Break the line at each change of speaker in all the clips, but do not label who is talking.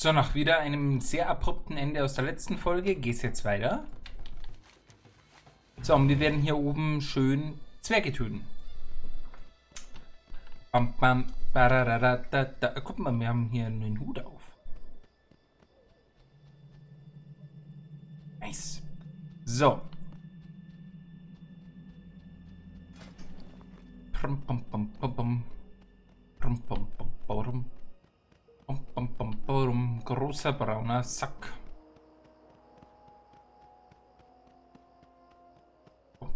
So, nach wieder einem sehr abrupten Ende aus der letzten Folge geht es jetzt weiter. So, und wir werden hier oben schön Zwerge töten. Bam, bam, barararata. Guck mal, wir haben hier einen Hut auf. Nice. So. Pum, pum, pum, pum. Pum, Großer brauner Sack.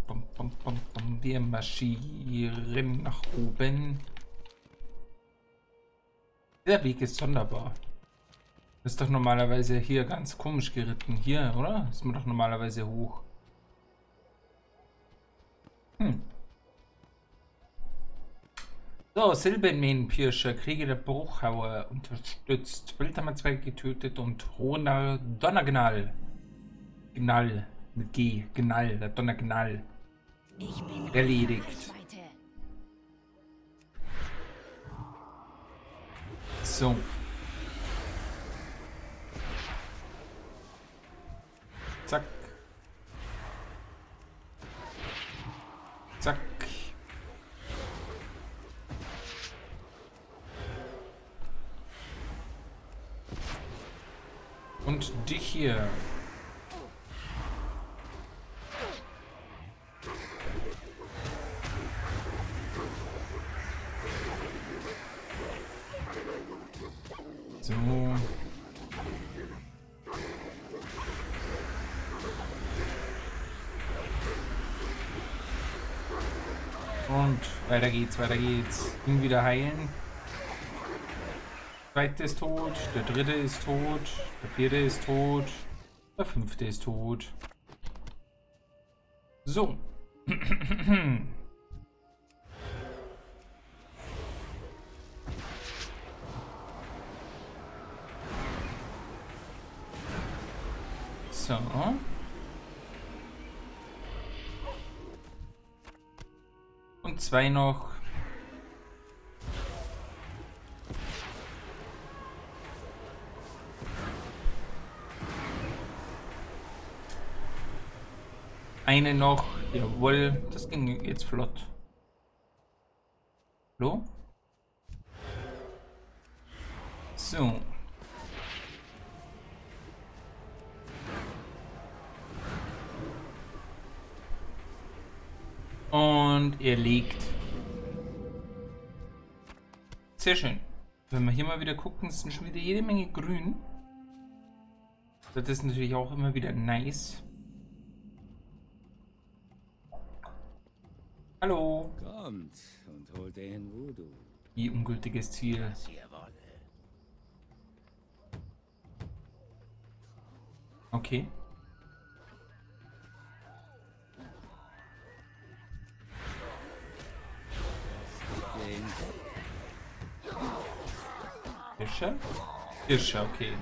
Pum, pum, pum. Wir marschieren nach oben. Der Weg ist sonderbar. Ist doch normalerweise hier ganz komisch geritten. Hier, oder? Ist man doch normalerweise hoch. So, Silbenmähnenpirscher, Kriege der Bruchhauer, unterstützt, Wildhammerzweig getötet und Roner Donnergnall. Gnall, mit G, Gnall, der Donnergnall. Erledigt. So. Zack. Zack. Hier. So. Und weiter geht's, weiter geht's. Ihn wieder heilen. Zweite ist tot, der dritte ist tot, der vierte ist tot, der fünfte ist tot. So. So. Und zwei noch. Eine noch. Jawohl, das ging jetzt flott. Hallo? So. Und er liegt. Sehr schön. Wenn wir hier mal wieder gucken, sind schon wieder jede Menge grün. Das ist natürlich auch immer wieder nice. Hallo.
Kommt und holt den Voodoo.
Wie ungültiges Ziel.
Was ihr wolle.
Okay.
Den
Fischer? Fischer, okay.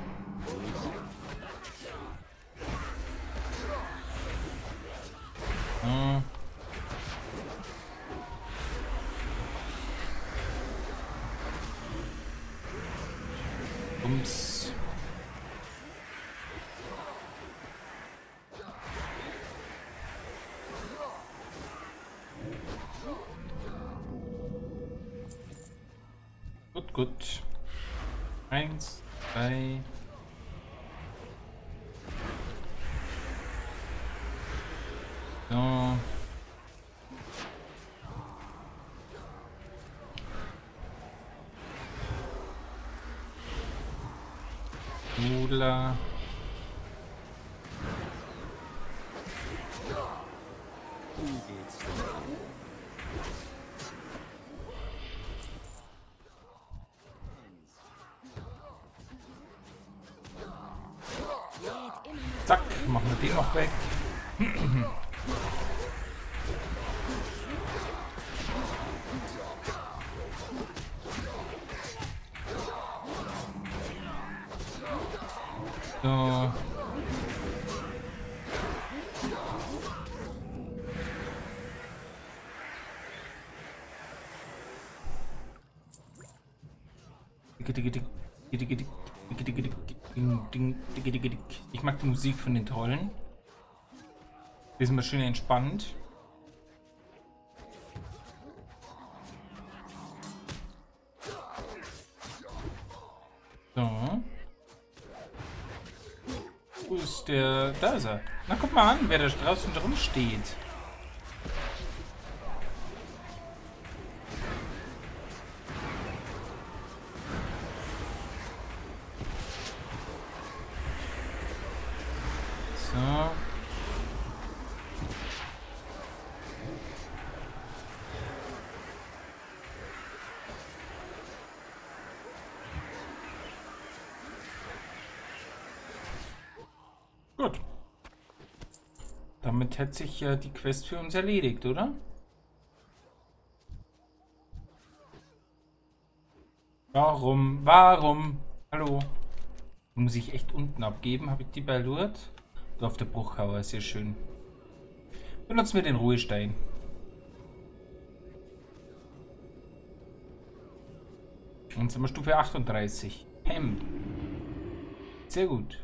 Hm. Gut. Eins, zwei. So. Nudler. Zack, machen wir den noch weg. So. Dicke, dicke, dicke. Ich mag die Musik von den Trollen. Die ist immer schön entspannt. So. Wo ist der? Da ist er. Na, guck mal an, wer da draußen drin steht. So. Gut. Damit hätte sich ja die Quest für uns erledigt, oder? Warum? Warum? Hallo? Muss ich echt unten abgeben? Habe ich die bei Lourdes? Auf der Bruchhauer, sehr schön. Benutzen wir den Ruhestein. Und sind wir Stufe 38. Hem. Sehr gut.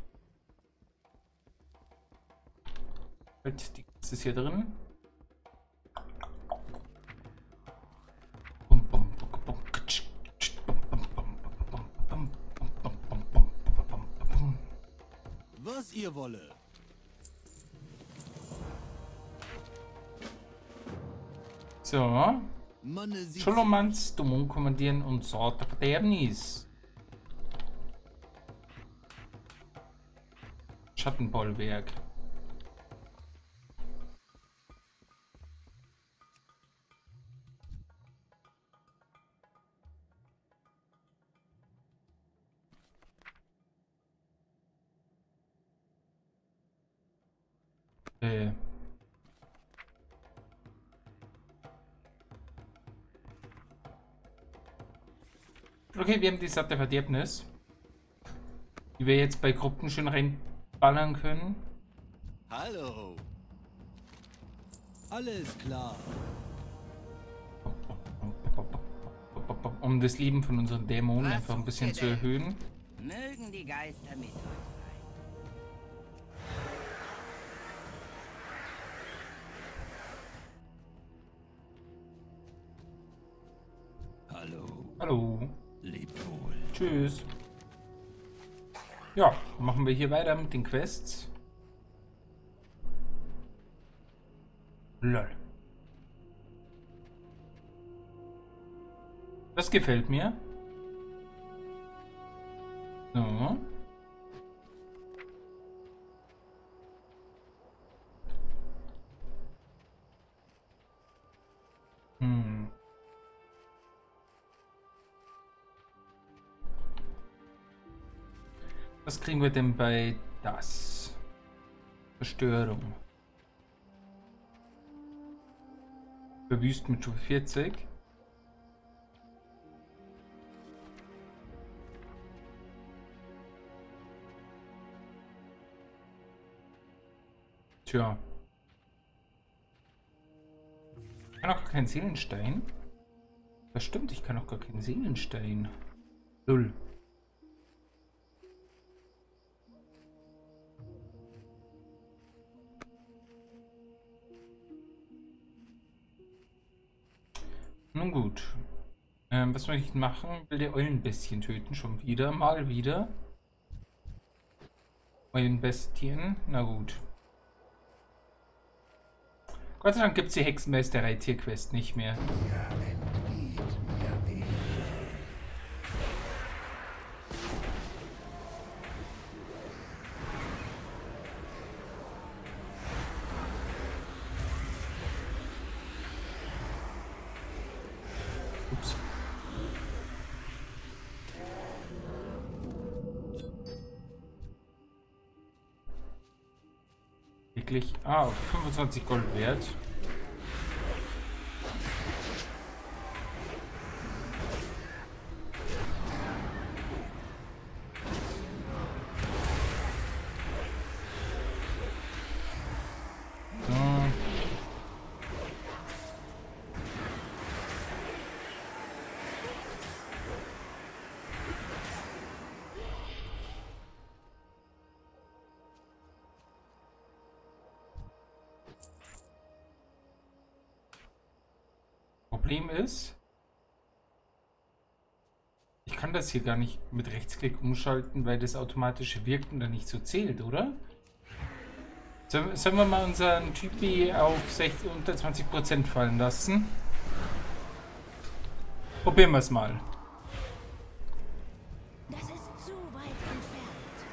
Halt, die Kiste ist hier drin.
Was ihr wolle.
So. Scholomans, Dumon kommandieren und Sorte Verderbnis. Schattenbollwerk. Okay, wir haben die satte Verderbnis. Die wir jetzt bei Gruppen schön reinballern können.
Hallo. Alles klar.
Um das Leben von unseren Dämonen
Was
einfach ein bisschen zu erhöhen.
Mögen die Geister mit euch sein.
Hallo.
Hallo.
Lebt wohl.
Tschüss. Ja, machen wir hier weiter mit den Quests. Lol. Das gefällt mir. So. Was kriegen wir denn bei das? Zerstörung. Verwüst mit Stufe 40. Tja. Ich kann auch gar keinen Seelenstein. Das stimmt, ich kann auch gar keinen Seelenstein. Null. Nun gut. Ähm, was möchte ich machen? Will der Eulenbestien töten? Schon wieder? Mal wieder? Eulenbestien? Na gut. Gott sei Dank gibt es die Hexenmeisterei-Tierquest nicht mehr. Ups. Wirklich. Ah, 25 Gold wert. Problem ist, ich kann das hier gar nicht mit Rechtsklick umschalten, weil das automatische Wirken dann nicht so zählt, oder? Sollen, wir mal unseren Typi auf 60, unter 20% fallen lassen? Probieren wir es mal.
Das ist zu weit entfernt.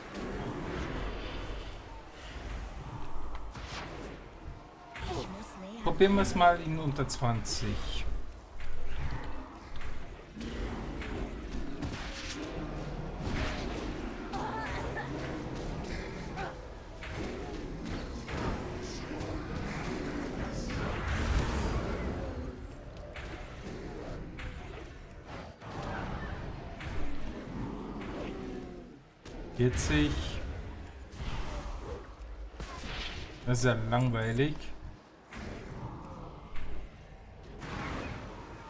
Probieren wir es mal in unter 20. Vierzig. Das ist ja langweilig.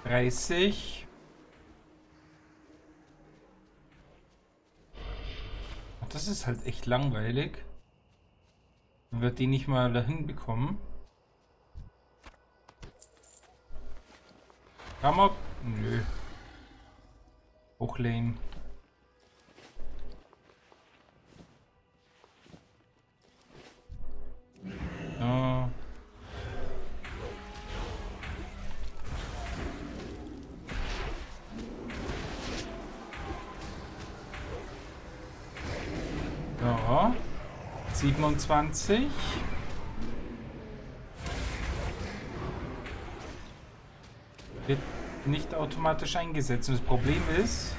30. Ach, Das ist halt echt langweilig. Wenn wir die nicht mal dahin bekommen. Kammer? Nö. Hochlane. Ja. Ja. 27. Wird nicht automatisch eingesetzt. Und das Problem ist,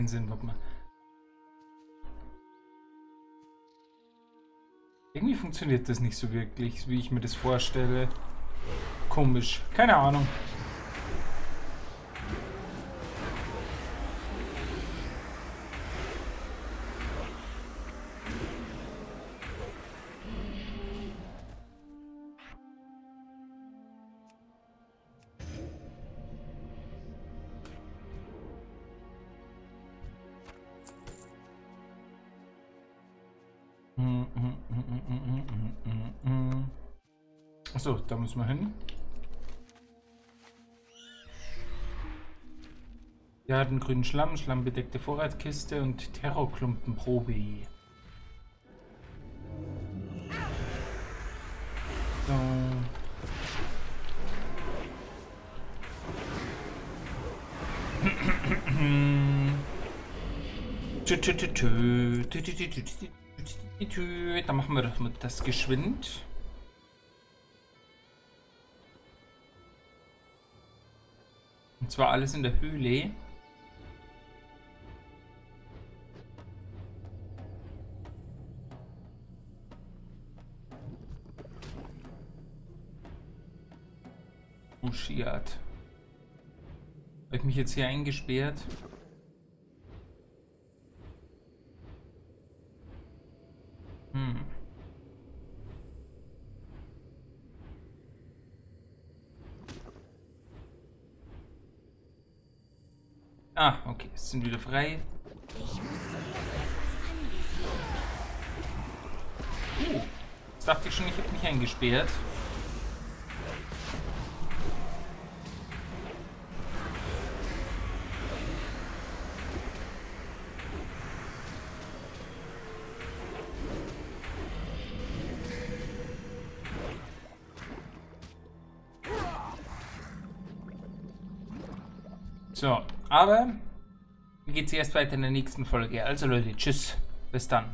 keinen Sinn, mal. Irgendwie funktioniert das nicht so wirklich, wie ich mir das vorstelle. Komisch. Keine Ahnung. Achso, da müssen wir hin. Wir hatten grünen Schlamm, schlammbedeckte Vorratskiste und Terrorklumpenprobe. So. Dann machen wir das, das geschwind. Und zwar alles in der Höhle. Shiat. Habe ich mich jetzt hier eingesperrt? Hm. Ah, okay, es sind wieder frei.
Anvisieren.
Oh, jetzt dachte ich schon, ich habe mich eingesperrt. So, aber geht's erst weiter in der nächsten Folge? Also Leute, tschüss. Bis dann.